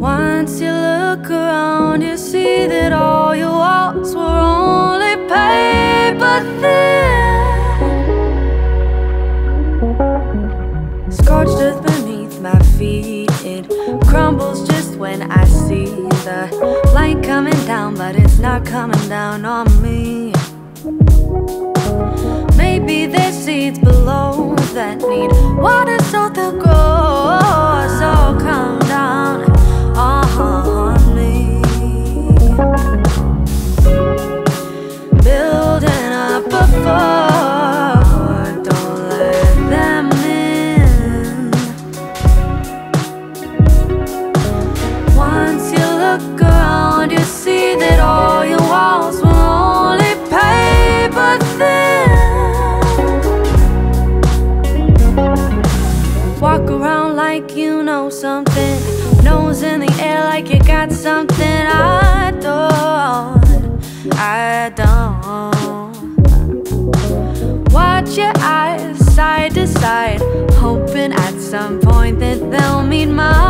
Once you look around, you see that all your walls were only feet. It crumbles just when I see the light coming down, but it's not coming down on me. Maybe there's seeds below that need water so they'll grow. Like you know something, nose in the air like you got something I don't. I don't. Watch your eyes side to side, hoping at some point that they'll meet mine.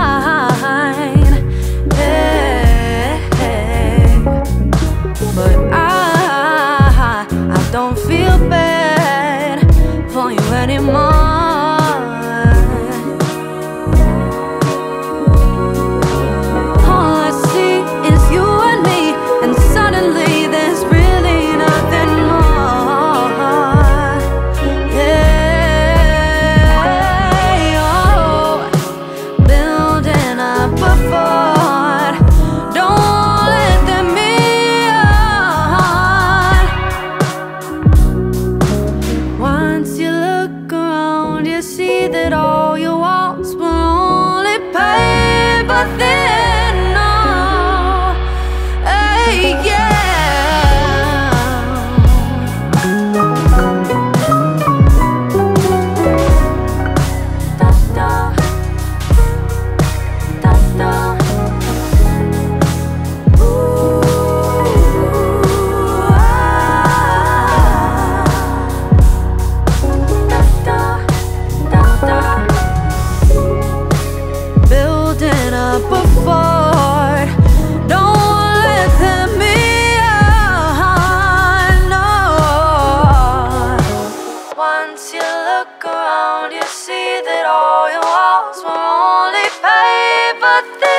nothing.